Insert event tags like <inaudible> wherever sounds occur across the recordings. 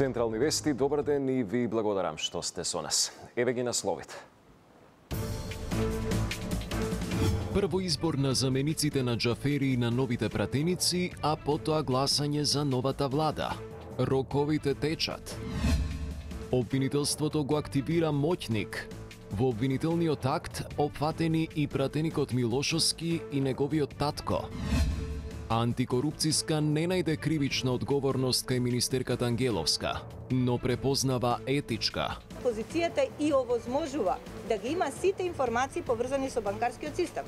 Централни вести, добар ден и ви благодарам што сте со нас. Еве ги насловите. Прво избор на замениците на Джафери и на новите пратеници, а потоа гласање за новата влада. Роковите течат. Обвинителството го активира моќник. Во обвинителниот акт опфатени и пратеникот Милошовски и неговиот татко. Антикорупцијска не најде кривична одговорност кај министерката Ангеловска, но препознава етичка. Позицијата и овозможува да ги има сите информации поврзани со банкарскиот систем.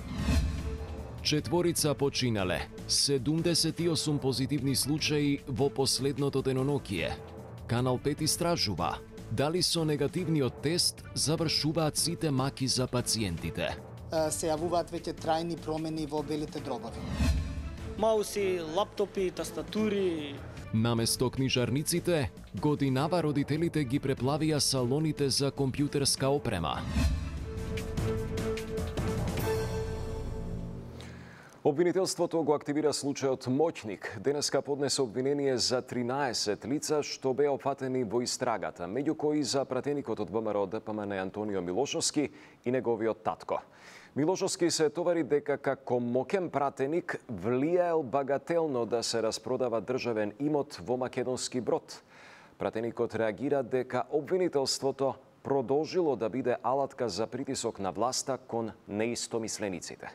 Четворица починале, 78 позитивни случаи во последното денонокие. Канал 5 истражува дали со негативниот тест завршуваат сите маки за пациентите. Се јавуваат веќе трајни промени во белите дробови мауси, лаптопи, тастатури. Наместо книжарниците, годинава родителите ги преплавија салоните за компјутерска опрема. Обвинителството го активира случајот Моќник. Денеска поднесе обвинение за 13 лица што беа опфатени во истрагата, меѓу кои за пратеникот од ВМРО ДПМН Антонио Милошовски и неговиот татко. Милошовски се товари дека како мокен пратеник влијаел багателно да се распродава државен имот во македонски брод. Пратеникот реагира дека обвинителството продолжило да биде алатка за притисок на власта кон неистомислениците.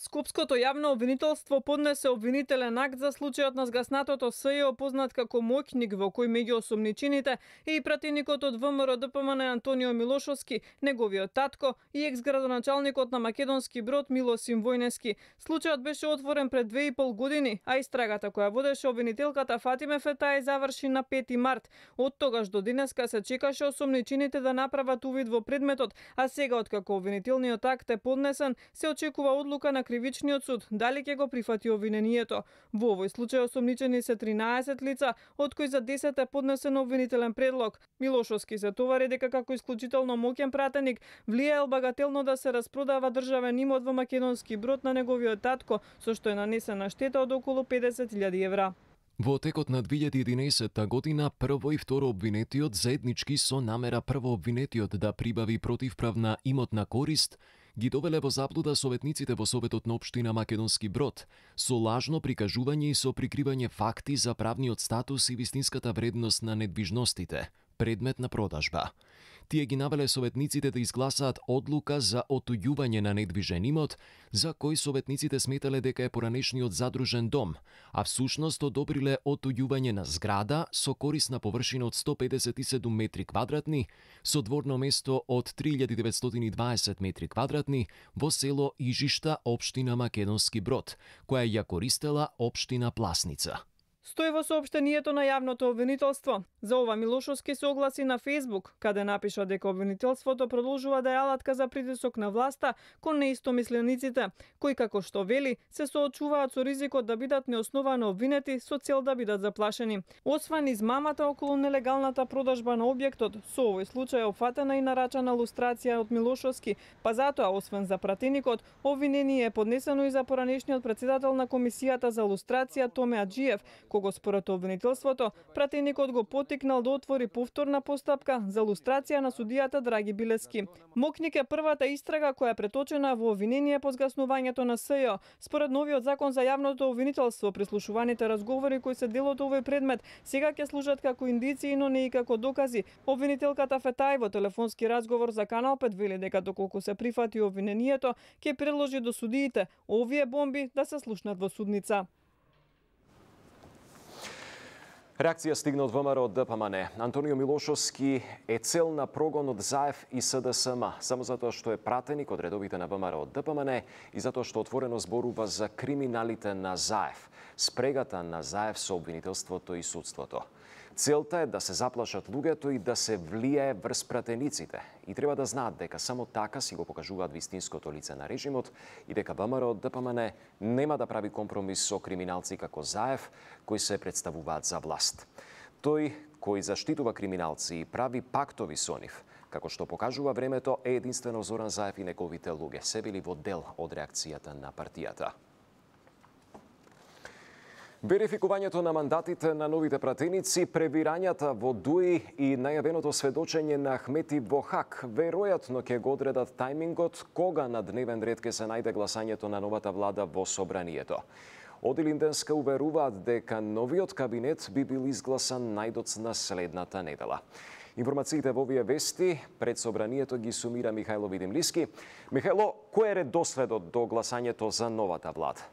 Скопското јавно обвинителство поднесе обвинителен акт за случајот на згаснатото СЈО познат како Моќник во кој меѓу осумничините е и пратеникот од ВМРО ДПМН Антонио Милошовски, неговиот татко и екс-градоначалникот на Македонски брод Милосим Војнески. Случајот беше отворен пред две и пол години, а истрагата која водеше обвинителката Фатиме Фетај заврши на 5 март. Од тогаш до денеска се чекаше осумничините да направат увид во предметот, а сега откако обвинителниот акт е поднесен, се очекува одлука на кривичниот суд дали ќе го прифати обвинението. Во овој случај осомничени се 13 лица, од кои за 10 е поднесен обвинителен предлог. Милошовски се товари дека како исклучително моќен пратеник влијаел багателно да се распродава државен имот во македонски брод на неговиот татко, со што е нанесена штета од околу 50.000 евра. Во текот на 2011 година прво и второ обвинетиот заеднички со намера прво обвинетиот да прибави противправна имотна корист ги довеле во заблуда советниците во Советот на Обштина Македонски Брод со лажно прикажување и со прикривање факти за правниот статус и вистинската вредност на недвижностите, предмет на продажба. Тие ги навеле советниците да изгласаат одлука за отуѓување на недвижен имот, за кој советниците сметале дека е поранешниот задружен дом, а всушност одобриле отуѓување на зграда со корисна површина од 157 метри квадратни, со дворно место од 3920 метри квадратни во село Ижишта, општина Македонски Брод, која ја користела општина Пласница. Стои во сообштението на јавното обвинителство. За ова Милошовски се огласи на Фейсбук, каде напиша дека обвинителството продолжува да е алатка за притисок на власта кон неистомислениците, кои како што вели се соочуваат со ризикот да бидат неосновано обвинети со цел да бидат заплашени. Освен измамата околу нелегалната продажба на објектот, со овој случај опфатена и нарачана лустрација од Милошовски, па затоа освен за пратеникот, обвинение е поднесено и за поранешниот председател на комисијата за лустрација Томе Аджиев, кого според обвинителството, пратеникот го потикнал да отвори повторна постапка за лустрација на судијата Драги Билески. Мокник е првата истрага која е преточена во обвинение по згаснувањето на СЈО. Според новиот закон за јавното обвинителство, прислушуваните разговори кои се дел од овој предмет сега ќе служат како индиции, но не и како докази. Обвинителката Фетај во телефонски разговор за Канал 5 вели дека доколку се прифати обвинението, ќе предложи до судиите овие бомби да се слушнат во судница. Реакција стигна од ВМРО од ДПМН. Антонио Милошовски е цел на прогон од ЗАЕФ и СДСМ, само затоа што е пратеник од редовите на ВМРО од ДПМН и затоа што отворено зборува за криминалите на ЗАЕФ, спрегата на ЗАЕФ со обвинителството и судството. Целта е да се заплашат луѓето и да се влијае врз пратениците. И треба да знаат дека само така си го покажуваат вистинското лице на режимот и дека ВМРО ДПМН нема да прави компромис со криминалци како Заев, кои се представуваат за власт. Тој кој заштитува криминалци и прави пактови со нив, како што покажува времето, е единствено Зоран Заев и неговите луѓе, се били во дел од реакцијата на партијата. Верификувањето на мандатите на новите пратеници, превирањата во ДУИ и најавеното сведочење на Ахмети во ХАК веројатно ќе го одредат тајмингот кога на дневен ред ќе се најде гласањето на новата влада во собранието. Од Илинденска уверуваат дека новиот кабинет би бил изгласан најдоцна следната недела. Информациите во овие вести пред собранието ги сумира Михајло Видимлиски. Михајло, кој е редоследот до гласањето за новата влада?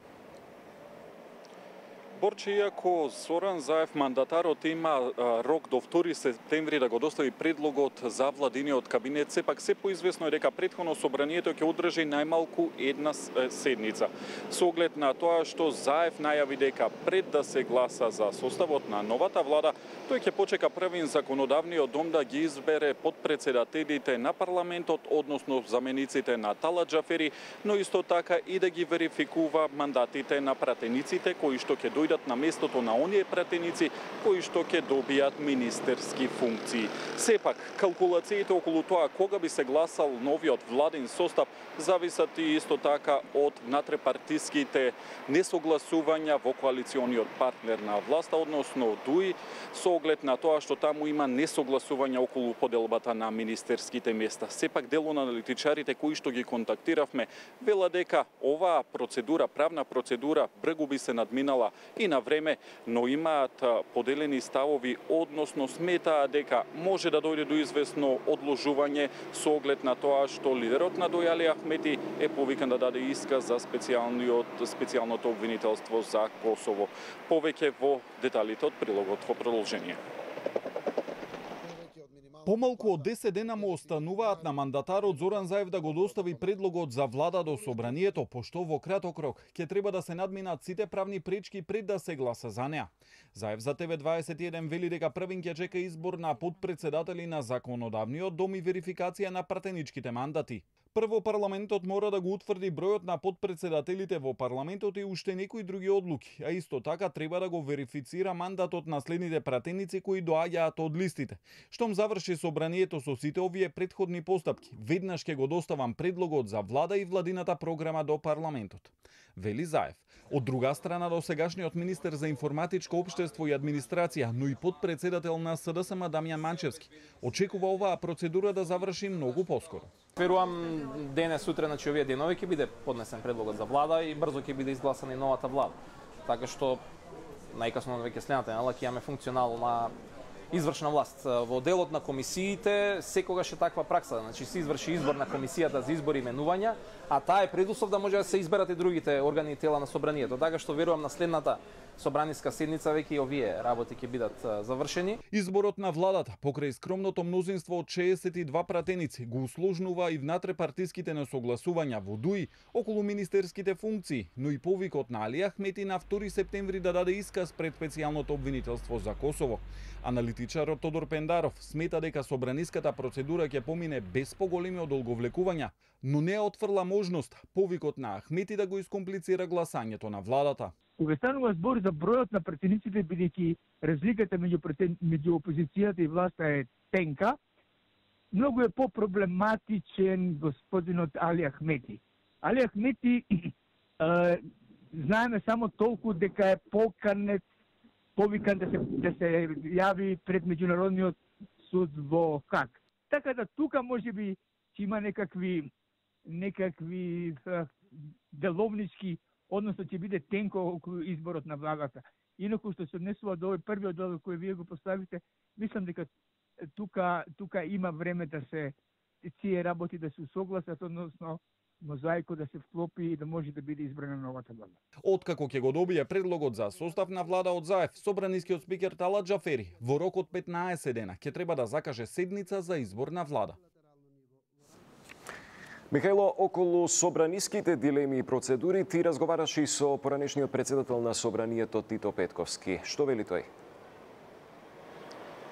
Борче, иако Соран Заев, мандатарот, има рок до 2 септември да го достави предлогот за владиниот кабинет, сепак се поизвестно е дека предходно собранието ќе одржи најмалку една седница. Со оглед на тоа што Заев најави дека пред да се гласа за составот на новата влада, тој ќе почека првин законодавниот дом да ги избере подпредседателите на парламентот, односно замениците на Тала Джафери, но исто така и да ги верификува мандатите на пратениците кои што ќе дојдат дојдат на местото на оние пратеници кои што ќе добијат министерски функции. Сепак, калкулациите околу тоа кога би се гласал новиот владин состав зависат и исто така од натрепартиските несогласувања во коалициониот партнер на власта, односно ДУИ, со оглед на тоа што таму има несогласувања околу поделбата на министерските места. Сепак, дел аналитичарите кои што ги контактиравме, вела дека оваа процедура, правна процедура, бргу би се надминала и на време, но имаат поделени ставови, односно сметаа дека може да дојде до известно одложување со оглед на тоа што лидерот на Дојали Ахмети е повикан да даде исказ за специјалниот специјалното обвинителство за Косово. Повеќе во деталите од прилогот во продолжение. Помалку од 10 дена му остануваат на мандатарот Зоран Заев да го достави предлогот за влада до собранието, пошто во краток рок ќе треба да се надминат сите правни пречки пред да се гласа за неа. Заев за ТВ21 вели дека првин ќе чека избор на подпредседатели на законодавниот дом и верификација на пратеничките мандати. Прво парламентот мора да го утврди бројот на подпредседателите во парламентот и уште некои други одлуки, а исто така треба да го верифицира мандатот на следните пратеници кои доаѓаат од листите. Штом заврши собранието со сите овие предходни постапки, веднаш ќе го доставам предлогот за влада и владината програма до парламентот. Вели Заев. Од друга страна, до сегашниот министер за информатичко општество и администрација, но и подпредседател на СДСМ Дамјан Манчевски, очекува оваа процедура да заврши многу поскоро. Верувам денес сутре, значи овие денови ќе биде поднесен предлогот за влада и брзо ќе биде изгласана и новата влада. Така што најкасно веќе следната недела ќе имаме функционална извршна власт. Во делот на комисиите секогаш е таква пракса, значи се изврши избор на комисијата за избор и именувања, а таа е предуслов да може да се изберат и другите органи и тела на собранието. Така што верувам на следната собраниска седница веќе и овие работи ќе бидат завршени. Изборот на владата покрај скромното мнозинство од 62 пратеници го усложнува и внатрепартиските несогласувања во ДУИ околу министерските функции, но и повикот на Али Ахмети на 2 септември да даде исказ пред специјалното обвинителство за Косово. Аналитичарот Тодор Пендаров смета дека собраниската процедура ќе помине без поголеми одолговлекувања, но не отфрла можност повикот на Ахмети да го искомплицира гласањето на владата. Кога станува збор за бројот на претениците, бидејќи разликата меѓу, претен меѓу опозицијата и власта е тенка, многу е попроблематичен господинот Али Ахмети. Али Ахмети <clears throat> е, знаеме само толку дека е поканет, повикан да се, да се јави пред Меѓународниот суд во Хак. Така да тука може би ќе има некакви некакви деловнички односно ќе биде тенко околу изборот на владата. Инаку што се однесува до овој првиот дел кој вие го поставите, мислам дека тука тука има време да се тие работи да се усогласат, односно мозаико да се вклопи и да може да биде избрана новата влада. Откако ќе го добие предлогот за состав на влада од Заев, собранискиот спикер Тала Джафери во рок од 15 дена ќе треба да закаже седница за избор на влада. Михајло, околу собраниските дилеми и процедури ти разговараше и со поранешниот председател на собранието Тито Петковски. Што вели тој?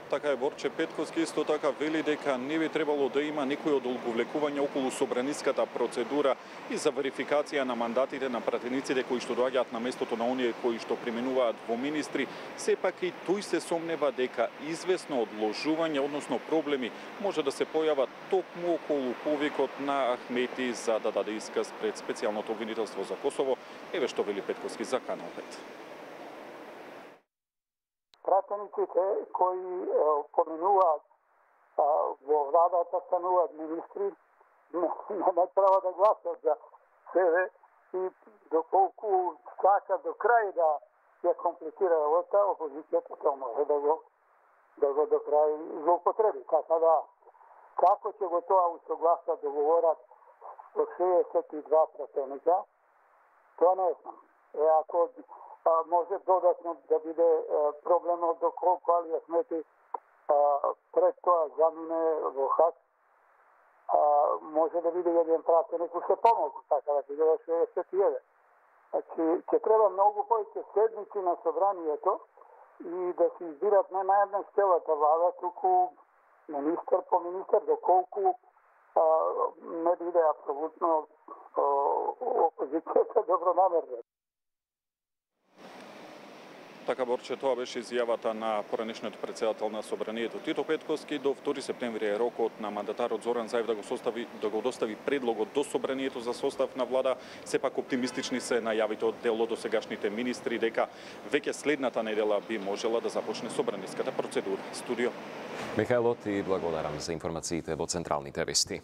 Така е Борче Петковски исто така вели дека не би требало да има некој одолговлекување околу собраниската процедура и за верификација на мандатите на пратениците кои што доаѓаат на местото на оние кои што применуваат во министри, сепак и тој се сомнева дека известно одложување, односно проблеми, може да се појават токму околу повикот на Ахмети за да даде исказ пред специјалното обвинителство за Косово. Еве што вели Петковски за Канал 5 пратениците кои поминуваат во владата, стануваат министри, <laughs> не, не треба да гласат за себе и доколку сака до крај да ја комплицира работа, опозицијата тоа може да го да го до крај злоупотреби. Така да, како ќе го тоа усогласа договорат со 62 пратеника, тоа не знам. Е, ако Па, може додатно да биде а, проблемот доколку Алија Смети а, пред тоа замине во ХАК, а, може да биде еден пратеник уште помалку, така да биде 61. Значи, ќе треба многу повеќе седници на собранието и да се избират не на една стелата влада, туку министер по министер, доколку а, не биде абсолютно опозицијата <laughs> добронамерна. Така Борче, тоа беше изјавата на поранешниот председател на Собранието Тито Петковски. До 2 септември е рокот на мандатарот Зоран Заев да го состави да го достави предлогот до Собранието за состав на влада. Сепак оптимистични се најавите од дел од сегашните министри дека веќе следната недела би можела да започне собраниската процедура. Студио. Михајло, ти благодарам за информациите во централните вести.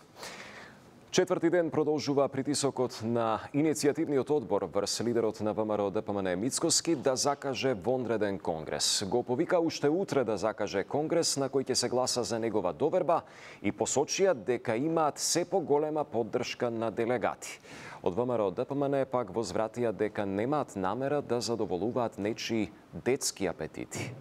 Четврти ден продолжува притисокот на иницијативниот одбор врз лидерот на ВМРО ДПМН Мицкоски да закаже вонреден конгрес. Го повика уште утре да закаже конгрес на кој ќе се гласа за негова доверба и посочија дека имаат се поголема поддршка на делегати. Од ВМРО ДПМН пак возвратија дека немаат намера да задоволуваат нечии детски апетити.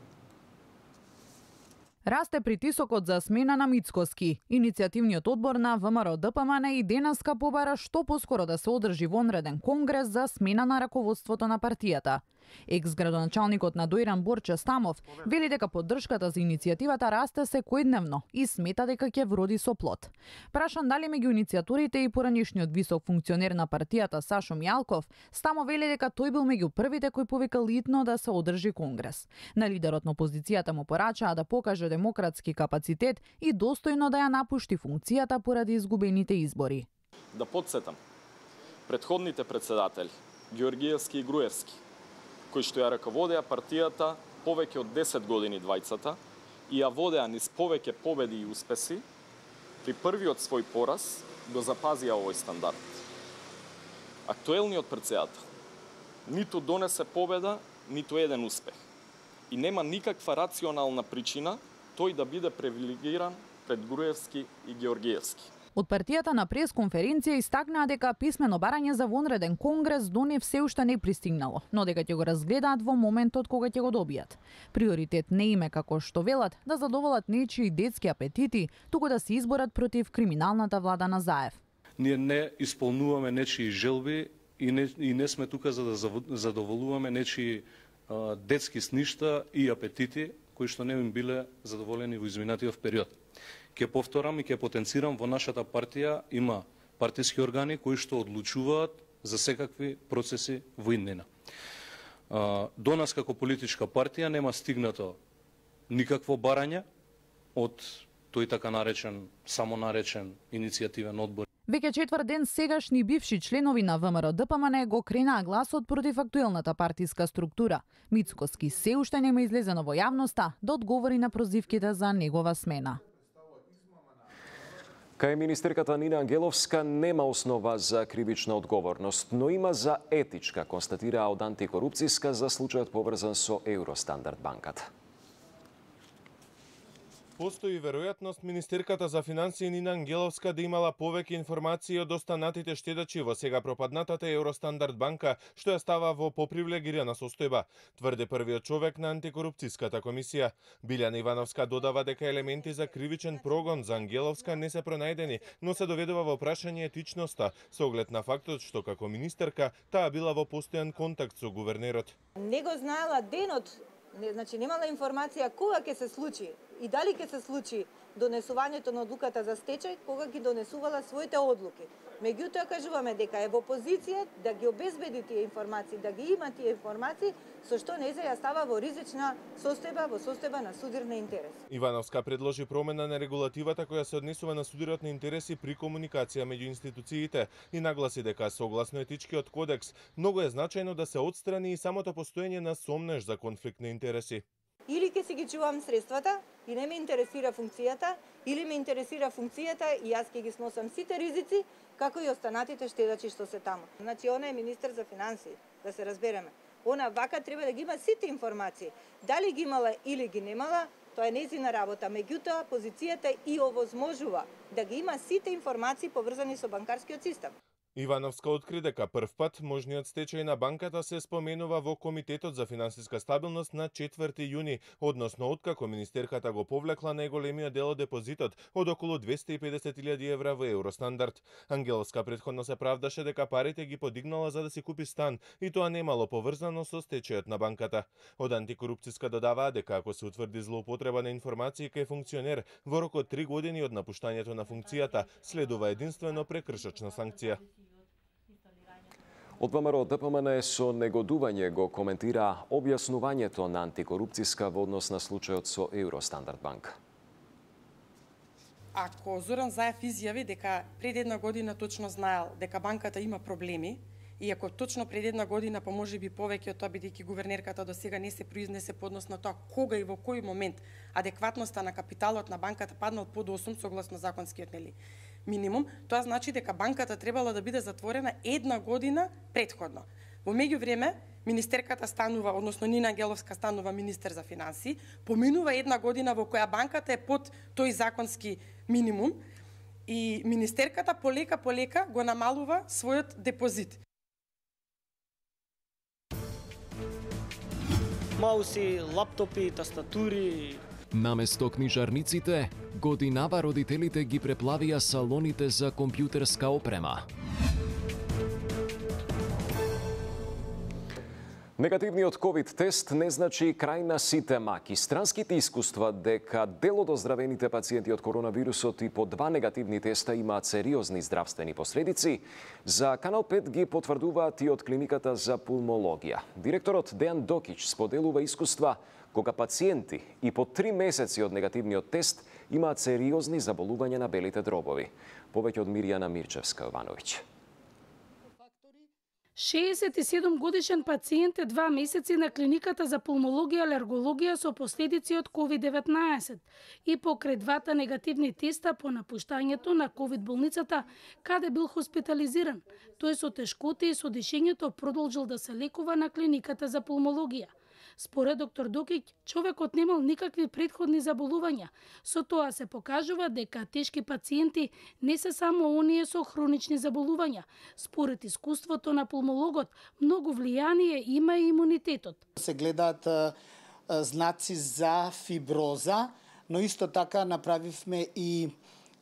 Расте притисокот за смена на Мицкоски. Иницијативниот одбор на ВМРО ДПМН и денеска побара што поскоро да се одржи вонреден конгрес за смена на раководството на партијата. Екс-градоначалникот на Дојран Борче Стамов вели дека поддршката за иницијативата расте секојдневно и смета дека ќе вроди со плод. Прашан дали меѓу иницијаторите и поранешниот висок функционер на партијата Сашо Мјалков, Стамов вели дека тој бил меѓу првите кои повика литно да се одржи конгрес. На лидерот на опозицијата му порачаа да покаже демократски капацитет и достојно да ја напушти функцијата поради изгубените избори. Да подсетам, предходните председатели, Георгиевски и Груевски, кои што ја раководеа партијата повеќе од 10 години двајцата и ја водеа низ повеќе победи и успеси, при првиот свој пораз го запазија овој стандард. Актуелниот председател ниту донесе победа, ниту еден успех. И нема никаква рационална причина тој да биде привилегиран пред Груевски и Георгиевски. Од партијата на пресконференција истакнаа дека писмено барање за вонреден конгрес до не все уште не пристигнало, но дека ќе го разгледаат во моментот кога ќе го добијат. Приоритет не име како што велат да задоволат нечии детски апетити, туку да се изборат против криминалната влада на Заев. Ние не исполнуваме нечии желби и не, и не сме тука за да задоволуваме нечии детски сништа и апетити кои што не им биле задоволени во изминатиот период. Ке повторам и ке потенцирам во нашата партија има партиски органи кои што одлучуваат за секакви процеси во иднина. До нас како политичка партија нема стигнато никакво барање од тој така наречен, само наречен иницијативен одбор. Веќе четврт ден сегашни бивши членови на ВМРО ДПМН го кренаа гласот против актуелната партиска структура. Мицкоски се уште нема излезено во јавноста да одговори на прозивките за негова смена. Кај министерката Нина Ангеловска нема основа за кривична одговорност, но има за етичка, констатираа од антикорупцијска за случајот поврзан со Евростандард банката. Постои веројатност Министерката за финансии Нина Ангеловска да имала повеќе информации од останатите штедачи во сега пропаднатата Евростандард банка, што ја става во попривилегирана состојба, тврде првиот човек на антикорупцијската комисија. Билјана Ивановска додава дека елементи за кривичен прогон за Ангеловска не се пронајдени, но се доведува во прашање етичноста, со оглед на фактот што како министерка таа била во постојан контакт со гувернерот. Не го знаела денот, значи немала информација кога ќе се случи и дали ќе се случи донесувањето на одлуката за стечај кога ги донесувала своите одлуки. Меѓутоа кажуваме дека е во позиција да ги обезбеди тие информации, да ги има тие информации, со што не ја става во ризична состојба, во состојба на судирна интерес. Ивановска предложи промена на регулативата која се однесува на судирот на интереси при комуникација меѓу институциите и нагласи дека согласно етичкиот кодекс многу е значајно да се отстрани и самото постоење на сомнеж за конфликт на интереси. Или ќе си ги чувам средствата и не ме интересира функцијата, или ме интересира функцијата и јас ќе ги сносам сите ризици, како и останатите штедачи што се таму. Значи, она е министер за финансии, да се разбереме. Она вака треба да ги има сите информации. Дали ги имала или ги немала, тоа е незина работа. Меѓутоа, позицијата и овозможува да ги има сите информации поврзани со банкарскиот систем. Ивановска откри дека првпат можниот стечај на банката се споменува во Комитетот за финансиска стабилност на 4 јуни, односно откако министерката го повлекла најголемиот дел од депозитот од околу 250.000 евра во Евростандард. Ангеловска предходно се правдаше дека парите ги подигнала за да си купи стан и тоа немало поврзано со стечајот на банката. Од антикорупцијска додаваа дека ако се утврди злоупотреба на информации кај функционер во рокот 3 години од напуштањето на функцијата, следува единствено прекршачна санкција. Од ВМРО ДПМН со негодување го коментира објаснувањето на антикорупцијска во однос на случајот со Евростандард банк. Ако Зоран Заев изјави дека пред една година точно знаел дека банката има проблеми, и ако точно пред една година, па може би повеќе од тоа, бидејќи гувернерката до сега не се произнесе по однос на тоа кога и во кој момент адекватноста на капиталот на банката паднал под 8 согласно законскиот нели минимум, тоа значи дека банката требала да биде затворена една година предходно. Во меѓувреме, министерката станува, односно Нина Геловска станува министер за финансии, поминува една година во која банката е под тој законски минимум и министерката полека полека го намалува својот депозит. Мауси, лаптопи, тастатури, Наместо книжарниците, годинава родителите ги преплавија салоните за компјутерска опрема. Негативниот COVID тест не значи крај на сите маки. Странските искуства дека дел од оздравените пациенти од коронавирусот и по два негативни теста имаат сериозни здравствени последици, за Канал 5 ги потврдуваат и од клиниката за пулмологија. Директорот Дејан Докич споделува искуства кога пациенти и по три месеци од негативниот тест имаат сериозни заболувања на белите дробови. Повеќе од Мирјана Мирчевска Јовановиќ. 67 годишен пациент е два месеци на клиниката за пулмологија и алергологија со последици од COVID-19 и покрај двата негативни теста по напуштањето на COVID болницата, каде бил хоспитализиран. Тој со тешкоти и со дишењето продолжил да се лекува на клиниката за пулмологија. Според доктор Дукиќ, човекот немал никакви предходни заболувања. Со тоа се покажува дека тешки пациенти не се само оние со хронични заболувања. Според искуството на пулмологот, многу влијание има и имунитетот. Се гледаат знаци за фиброза, но исто така направивме и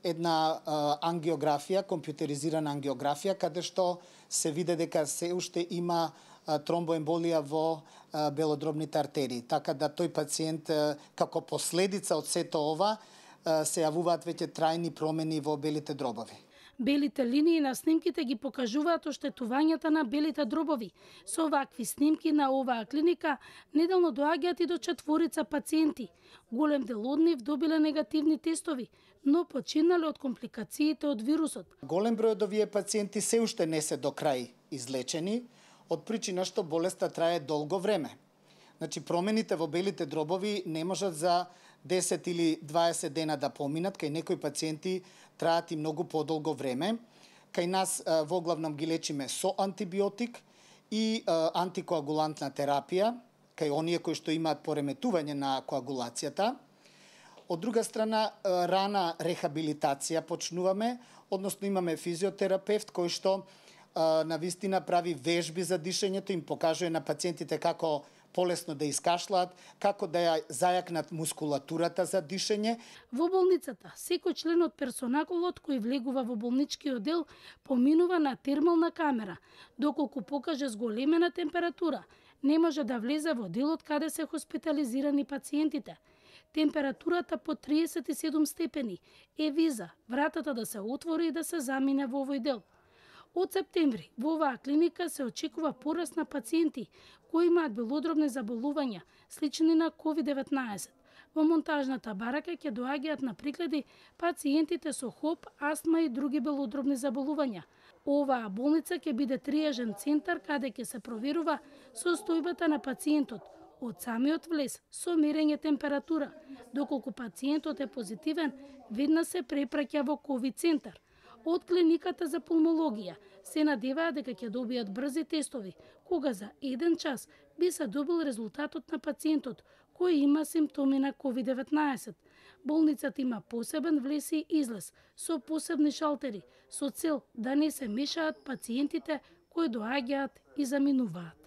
една ангиографија, компјутеризирана ангиографија, каде што се виде дека се уште има тромбоемболија во белодробните артерии. Така да тој пациент како последица од сето ова се јавуваат веќе трајни промени во белите дробови. Белите линии на снимките ги покажуваат оштетувањата на белите дробови. Со вакви снимки на оваа клиника неделно доаѓаат и до четворица пациенти. Голем дел од нив добиле негативни тестови, но починале од компликациите од вирусот. Голем број од овие пациенти се уште не се до крај излечени, од причина што болеста трае долго време. Значи, промените во белите дробови не можат за 10 или 20 дена да поминат, кај некои пациенти траат и многу подолго време. Кај нас во главном ги лечиме со антибиотик и антикоагулантна терапија, кај оние кои што имаат пореметување на коагулацијата. Од друга страна, рана рехабилитација почнуваме, односно имаме физиотерапевт кој што на вистина прави вежби за дишењето, им покажува на пациентите како полесно да искашлаат, како да ја зајакнат мускулатурата за дишење. Во болницата, секој член од персоналот кој влегува во болничкиот дел поминува на термална камера, доколку покаже зголемена температура, не може да влезе во делот каде се хоспитализирани пациентите. Температурата по 37 степени е виза вратата да се отвори и да се замине во овој дел. Од септември во оваа клиника се очекува пораст на пациенти кои имаат белодробни заболувања, слични на COVID-19. Во монтажната барака ќе доаѓаат на пригледи пациентите со хоп, астма и други белодробни заболувања. Оваа болница ќе биде тријажен центар каде ќе се проверува состојбата на пациентот, од самиот влез со мерење температура, доколку пациентот е позитивен, веднаш се препраќа во ковид центар. Од клиниката за пулмологија се надеваа дека ќе добијат брзи тестови, кога за еден час би се добил резултатот на пациентот кој има симптоми на COVID-19. Болницата има посебен влез и излез со посебни шалтери со цел да не се мешаат пациентите кои доаѓаат и заминуваат.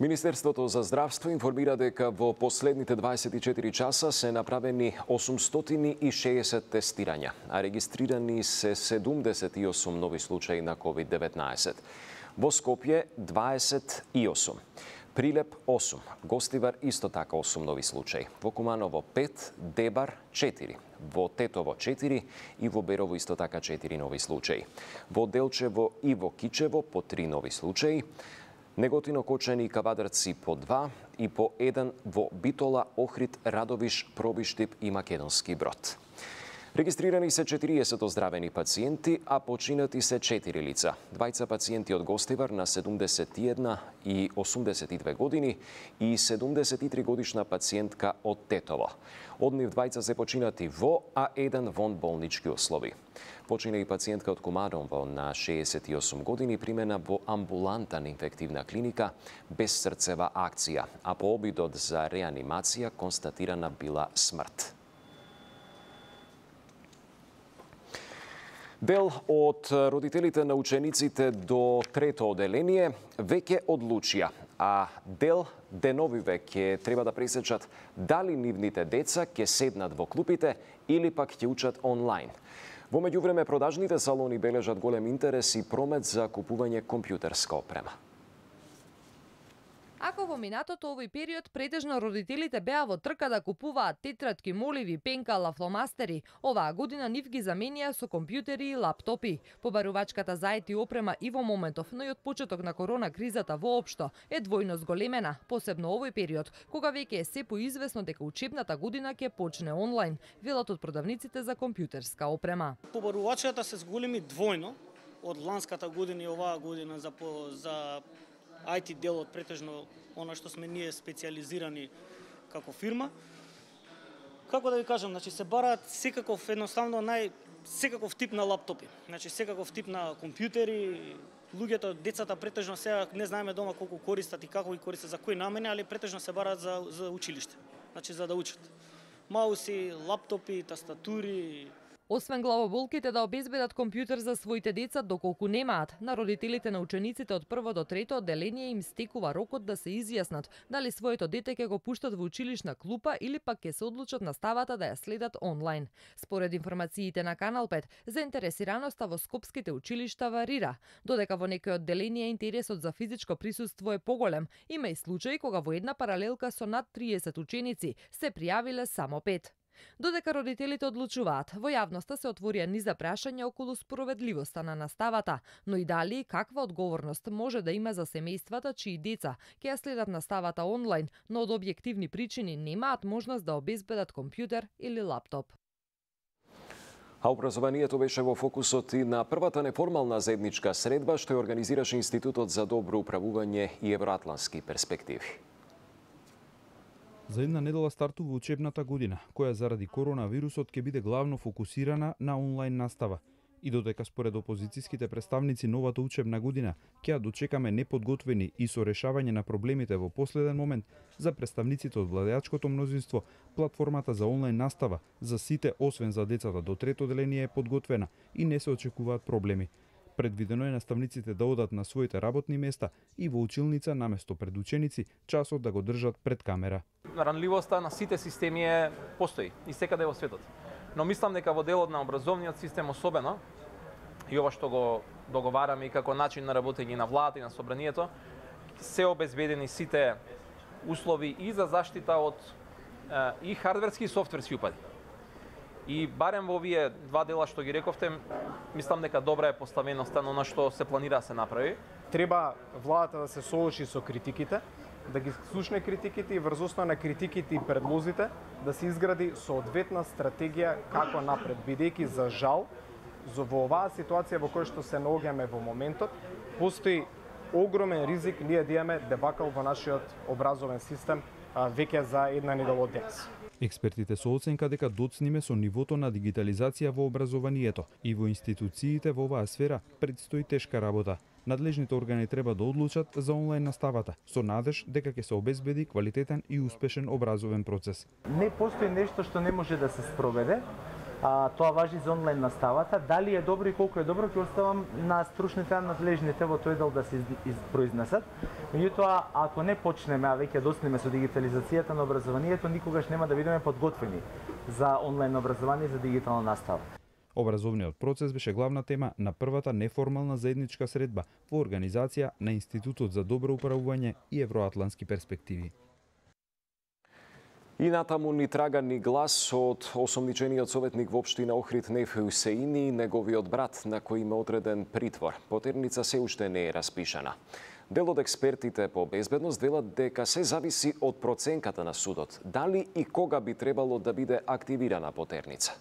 Министерството за здравство информира дека во последните 24 часа се направени 860 тестирања, а регистрирани се 78 нови случаи на COVID-19. Во Скопје 28. Прилеп 8, Гостивар исто така 8 нови случаи. Во Куманово 5, Дебар 4, во Тетово 4 и во Берово исто така 4 нови случаи. Во Делчево и во Кичево по 3 нови случаи. Неготино кочени и Кавадарци по 2 и по 1 во Битола, Охрид, Радовиш, Пробиштип и Македонски брод. Регистрирани се 40 оздравени пациенти, а починати се 4 лица. Двајца пациенти од Гостивар на 71 и 82 години и 73 годишна пациентка од Тетово. Од нив двајца се починати во, а еден вон болнички услови. Почина и пациентка од Комарово на 68 години примена во амбулантна инфективна клиника без срцева акција, а по обидот за реанимација констатирана била смрт. Дел од родителите на учениците до трето оделение веќе одлучија, а дел деновиве ќе треба да пресечат дали нивните деца ќе седнат во клупите или пак ќе учат онлайн. Во меѓувреме продажните салони бележат голем интерес и промет за купување компјутерска опрема. Ако во минатото овој период претежно родителите беа во трка да купуваат тетрадки, моливи, пенкала, фломастери, оваа година нив ги заменија со компјутери и лаптопи. Побарувачката за IT опрема и во моментов, но и од почеток на корона кризата воопшто е двојно зголемена, посебно овој период, кога веќе е се поизвестно дека учебната година ќе почне онлайн, велат од продавниците за компјутерска опрема. Побарувачката се зголеми двојно од ланската година и оваа година за, по, за IT делот претежно она што сме ние специализирани како фирма. Како да ви кажам, значи се бараат секаков едноставно нај секаков тип на лаптопи. Значи секаков тип на компјутери, луѓето, децата претежно сега не знаеме дома колку користат и како ги користат за кои намени, али претежно се бараат за за училиште. Значи за да учат. Мауси, лаптопи, тастатури, Освен главоболките да обезбедат компјутер за своите деца доколку немаат, на родителите на учениците од прво до трето одделение им стекува рокот да се изјаснат дали своето дете ќе го пуштат во училишна клупа или пак ќе се одлучат наставата да ја следат онлайн. Според информациите на Канал 5, заинтересираноста во скопските училишта варира, додека во некои одделенија интересот за физичко присуство е поголем, има и случаи кога во една паралелка со над 30 ученици се пријавиле само 5. Додека родителите одлучуваат, во јавноста се отворија низа прашања околу справедливоста на наставата, но и дали каква одговорност може да има за семејствата чии деца ќе ја следат наставата онлайн, но од објективни причини немаат можност да обезбедат компјутер или лаптоп. А образованието беше во фокусот и на првата неформална заедничка средба што ја организираше Институтот за добро управување и евроатлански перспективи. За една недела стартува учебната година, која заради коронавирусот ќе биде главно фокусирана на онлайн настава. И додека според опозицијските представници новата учебна година ќе ја дочекаме неподготвени и со решавање на проблемите во последен момент, за представниците од владеачкото мнозинство, платформата за онлайн настава за сите освен за децата до трето деление е подготвена и не се очекуваат проблеми. Предвидено е наставниците да одат на своите работни места и во училница наместо пред ученици часот да го држат пред камера. Ранливоста на сите системи е постои и секаде во светот. Но мислам дека во делот на образовниот систем особено и ова што го договараме и како начин на работење на владата и на собранието, се обезбедени сите услови и за заштита од и хардверски и софтверски упади. И барем во овие два дела што ги рековте, мислам дека добра е поставеноста на она што се планира да се направи. Треба владата да се соочи со критиките, да ги слушне критиките и врз основа на критиките и предлозите да се изгради соодветна стратегија како напред, бидејќи за жал во оваа ситуација во која што се наоѓаме во моментот, постои огромен ризик ние да имаме дебакал во нашиот образовен систем веќе за една недела од денес. Експертите со оценка дека доцниме со нивото на дигитализација во образованието и во институциите во оваа сфера предстои тешка работа. Надлежните органи треба да одлучат за онлайн наставата, со надеж дека ќе се обезбеди квалитетен и успешен образовен процес. Не постои нешто што не може да се спроведе, а, тоа важи за онлайн наставата. Дали е добро и колку е добро, ќе оставам на стручните надлежните во тој дел да се произнесат. Меѓутоа, ако не почнеме, а веќе доснеме со дигитализацијата на образованието, никогаш нема да бидеме подготвени за онлайн образование и за дигитална настава. Образовниот процес беше главна тема на првата неформална заедничка средба во организација на Институтот за добро управување и евроатлански перспективи. И натаму ни трага ни глас од осомничениот советник во општина Охрид Неф Хусеини и неговиот брат на кој има одреден притвор. Потерница се уште не е распишана. Дел од експертите по безбедност велат дека се зависи од проценката на судот, дали и кога би требало да биде активирана потерница.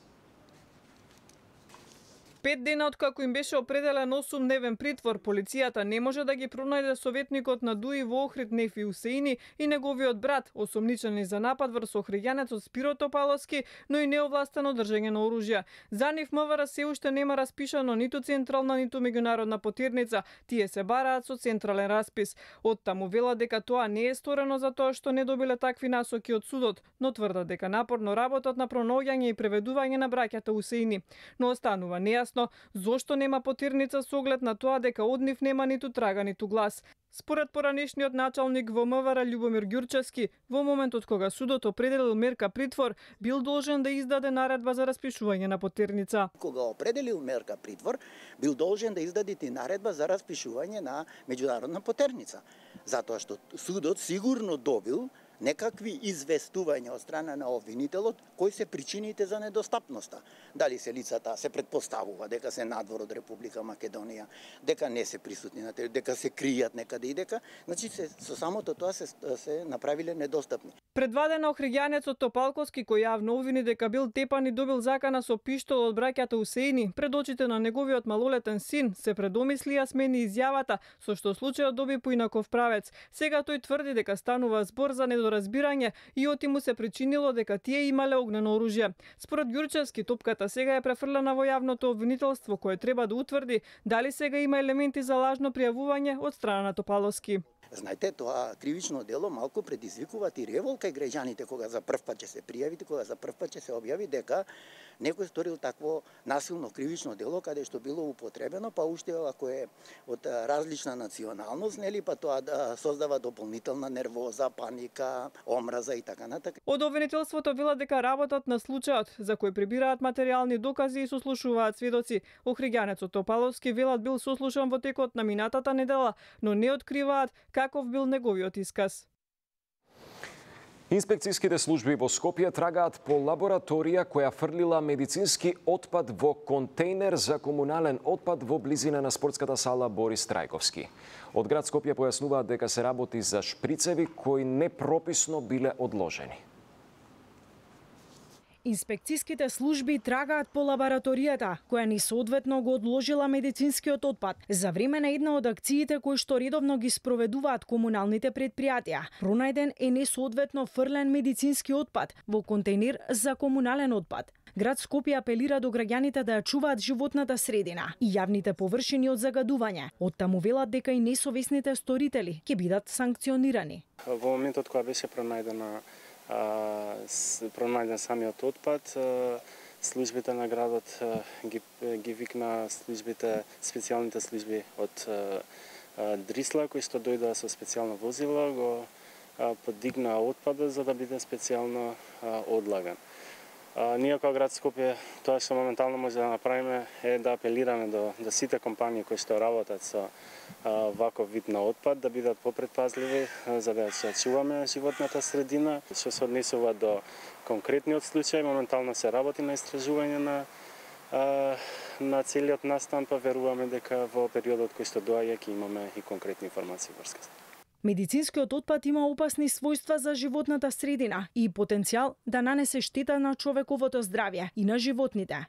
Пет дена откако им беше определен 8-дневен притвор, полицијата не може да ги пронајде советникот на Дуи во Охрид Нефи Усеини и неговиот брат, осомничени за напад врз охриѓанецот Спиро Топаловски, но и неовластено држење на оружја. За нив МВР се уште нема распишано ниту централна, ниту меѓународна потерница. Тие се бараат со централен распис. Од таму вела дека тоа не е сторено за тоа што не добиле такви насоки од судот, но тврдат дека напорно работат на пронаоѓање и преведување на браќата Усеини. Но останува нејасно јасно зошто нема потирница со оглед на тоа дека од нив нема ниту трага ниту глас. Според поранешниот началник во МВР Љубомир Ѓурчевски, во моментот кога судот определил мерка притвор, бил должен да издаде наредба за распишување на потирница. Кога определил мерка притвор, бил должен да издаде и наредба за распишување на меѓународна потерница. Затоа што судот сигурно добил некакви известувања од страна на обвинителот кои се причините за недостапноста. Дали се лицата се предпоставува дека се надвор од Република Македонија, дека не се присутни на територија дека се кријат некаде и дека, значи се, со самото тоа се, се направиле недостапни. Предваден охриѓанецот Топалковски кој јавно обвини дека бил тепан и добил закана со пиштол од браќата Усеини, пред очите на неговиот малолетен син, се предомисли ја смени изјавата, со што случајот доби поинаков правец. Сега тој тврди дека станува збор за недоразумение разбирање и оти му се причинило дека тие имале огнено оружје. Според Јурчевски топката сега е префрлена во јавното обвинителство кое треба да утврди дали сега има елементи за лажно пријавување од страна на Топаловски. Знаете, тоа кривично дело малку предизвикува и револ кај граѓаните кога за прв пат ќе се пријавите, кога за прв пат ќе се објави дека некој сторил такво насилно кривично дело каде што било употребено, па уште ако е од различна националност, нели, па тоа да создава дополнителна нервоза, паника, омраза и така натака. Од обвинителството вела дека работат на случајот за кој прибираат материјални докази и сослушуваат сведоци. Охриѓанецот Топаловски велат бил сослушан во текот на минатата недела, но не откриваат каков бил неговиот исказ. Инспекцијските служби во Скопје трагаат по лабораторија која фрлила медицински отпад во контейнер за комунален отпад во близина на спортската сала Борис Трајковски. Од град Скопје појаснуваат дека се работи за шприцеви кои непрописно биле одложени. Инспекциските служби трагаат по лабораторијата, која ни соодветно го одложила медицинскиот отпад за време на една од акциите кои што редовно ги спроведуваат комуналните предпријатија. Пронајден е несоодветно фрлен медицински отпад во контейнер за комунален отпад. Град Скопје апелира до граѓаните да ја чуваат животната средина и јавните површини од загадување. Од таму велат дека и несовесните сторители ќе бидат санкционирани. Во моментот кога беше пронајдена пронајден самиот отпад, службите на градот ги, ги викна службите, специјалните служби од Дрисла, кои што дојдоа со специјално возило, го подигнаа отпадот за да биде специјално одлаган. Ние како град Скопје тоа што моментално може да направиме е да апелираме до, до сите компании кои што работат со а, ваков вид на отпад да бидат попредпазливи за да се чуваме животната средина. Што се однесува до конкретниот случај, моментално се работи на истражување на а, на целиот настан, па веруваме дека во периодот кој што доаѓа ќе имаме и конкретни информации врска Медицинскиот отпад има опасни својства за животната средина и потенцијал да нанесе штета на човековото здравје и на животните.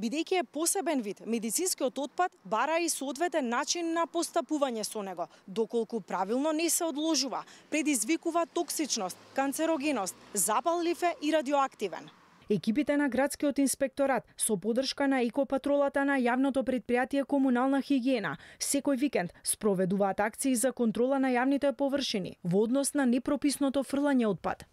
бидејќи е посебен вид, медицинскиот отпад бара и соодветен начин на постапување со него, доколку правилно не се одложува, предизвикува токсичност, канцерогеност, запаллив е и радиоактивен. Екипите на градскиот инспекторат со поддршка на екопатролата на јавното предпријатие Комунална хигиена секој викенд спроведуваат акции за контрола на јавните површини во однос на непрописното фрлање отпад.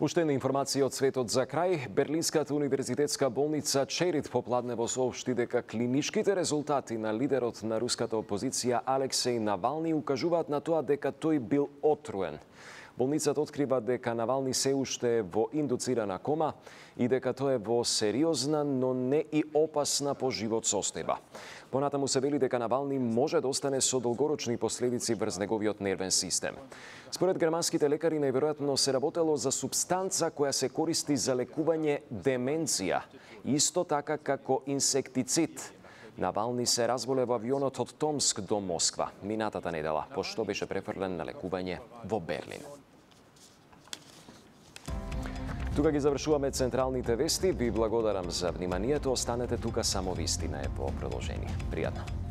Уште една информација од светот за крај. Берлинската универзитетска болница Черит попладнево соопшти дека клиничките резултати на лидерот на руската опозиција Алексеј Навални укажуваат на тоа дека тој бил отруен. Болницата открива дека Навални се уште е во индуцирана кома и дека тоа е во сериозна, но не и опасна по живот состојба. Понатаму се вели дека Навални може да остане со долгорочни последици врз неговиот нервен систем. Според германските лекари, најверојатно се работело за субстанца која се користи за лекување деменција, исто така како инсектицид. Навални се разболе во авионот од Томск до Москва минатата недела, пошто беше префрлен на лекување во Берлин. Тука ги завршуваме централните вести. Ви благодарам за вниманието. Останете тука само вистина е по продолжение. Пријатно.